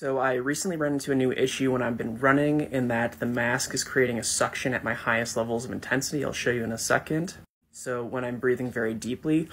So I recently ran into a new issue when I've been running in that the mask is creating a suction at my highest levels of intensity. I'll show you in a second. So when I'm breathing very deeply,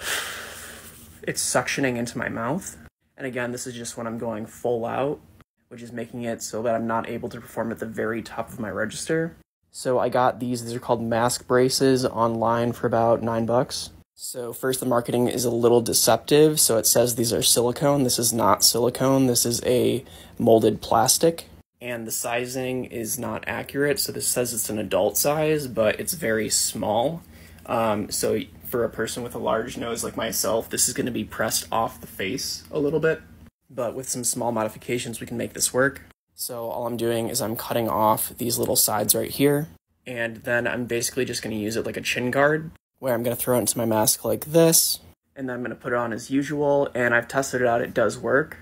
it's suctioning into my mouth. And again, this is just when I'm going full out, which is making it so that I'm not able to perform at the very top of my register. So I got these, these are called mask braces online for about nine bucks. So first, the marketing is a little deceptive. So it says these are silicone. This is not silicone. This is a molded plastic. And the sizing is not accurate. So this says it's an adult size, but it's very small. Um, so for a person with a large nose like myself, this is going to be pressed off the face a little bit. But with some small modifications, we can make this work. So all I'm doing is I'm cutting off these little sides right here. And then I'm basically just going to use it like a chin guard where I'm going to throw it into my mask like this, and then I'm going to put it on as usual, and I've tested it out, it does work.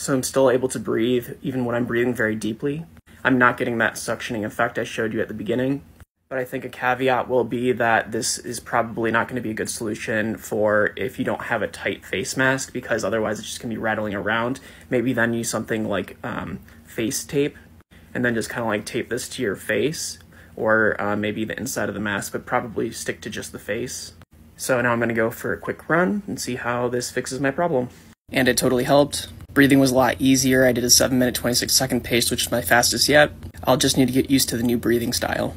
So I'm still able to breathe even when I'm breathing very deeply. I'm not getting that suctioning effect I showed you at the beginning. But I think a caveat will be that this is probably not going to be a good solution for if you don't have a tight face mask because otherwise it's just going to be rattling around. Maybe then use something like um, face tape and then just kind of like tape this to your face or uh, maybe the inside of the mask, but probably stick to just the face. So now I'm to go for a quick run and see how this fixes my problem. And it totally helped. Breathing was a lot easier. I did a 7 minute 26 second pace, which is my fastest yet. I'll just need to get used to the new breathing style.